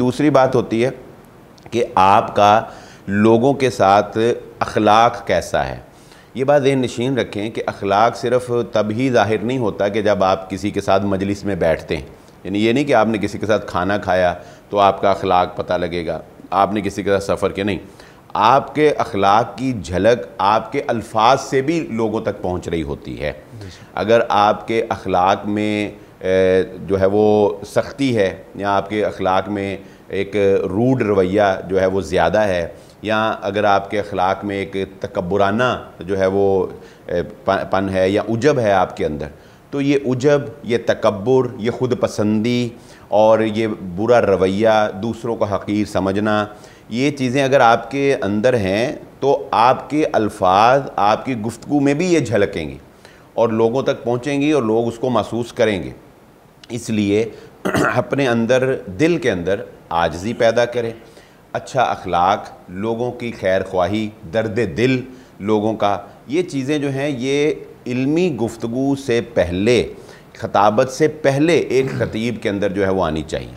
दूसरी बात होती है कि आपका लोगों के साथ अखलाक कैसा है? ये बात जहन नशीन रखें कि अखलाक सिर्फ़ तब ही ज़ाहिर नहीं होता कि जब आप किसी के साथ मजलिस में बैठते हैं। यानी ये नहीं कि आपने किसी के साथ खाना खाया तो आपका अखलाक पता लगेगा आपने किसी के साथ सफ़र किया नहीं। आपके अखलाक की झलक आपके अल्फाज से भी लोगों तक पहुँच रही होती है। अगर आपके अखलाक में जो है वो सख्ती है, या आपके अखलाक में एक रूड रवैया जो है वो ज़्यादा है, या अगर आपके अखलाक में एक तकबराना जो है वो पन है या उजब है आपके अंदर तो ये उजब, ये तकबर ये ख़ुद पसंदी और ये बुरा रवैया, दूसरों को हकीर समझना, ये चीज़ें अगर आपके अंदर हैं तो आपके अल्फाज, आपकी गुफ्तु में भी ये झलकेंगी और लोगों तक पहुँचेंगी और लोग उसको महसूस करेंगे। इसलिए अपने अंदर, दिल के अंदर आजजी पैदा करें। अच्छा अखलाक, लोगों की खैर ख्वाही, दर्द दिल, लोगों का, ये चीज़ें जो हैं, ये इल्मी गुफ्तु से पहले, ख़ताबत से पहले एक ख़तीब के अंदर जो है वो आनी चाहिए।